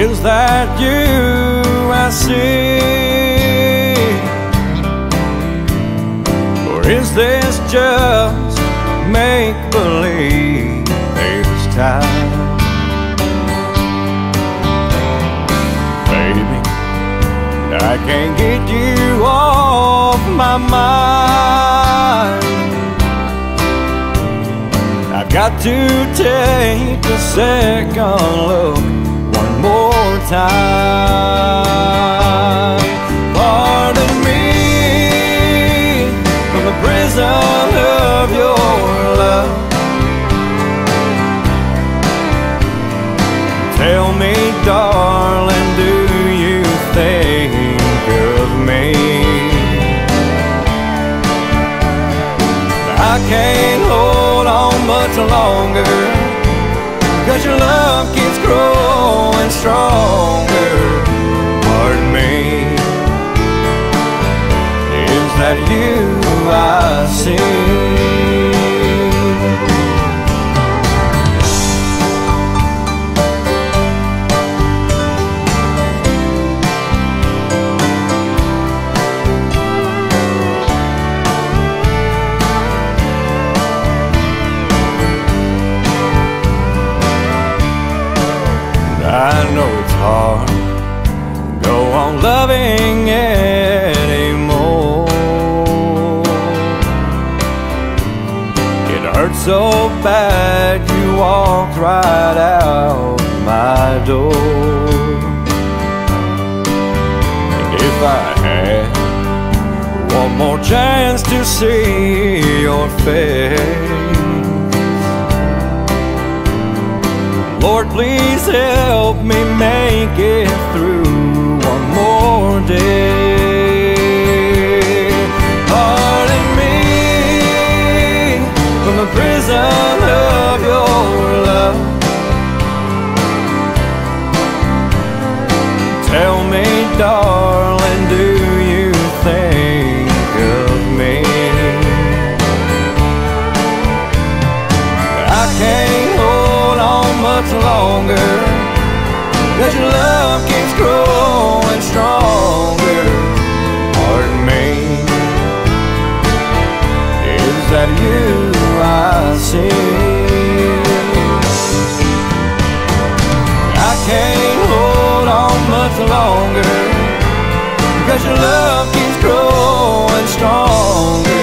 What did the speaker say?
Is that you I see? Or is this just make believe this time? Baby, I can't get you off my mind. I've got to take a second look more time. Pardon me from the prison of your love. Tell me, darling, do you think of me? I can't hold on much longer Cause your love keeps growing stronger I know it's hard to go on loving anymore. It hurts so bad you walked right out my door. And if I had one more chance to see your face. Lord, please help me make it much longer. Cause your love keeps growing stronger. Pardon me. Is that you I see? I can't hold on much longer. Cause your love keeps growing stronger.